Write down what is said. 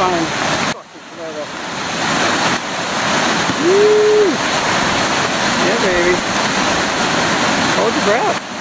fine. Woo! Yeah, baby. Hold your breath.